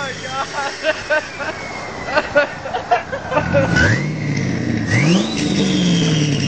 my god!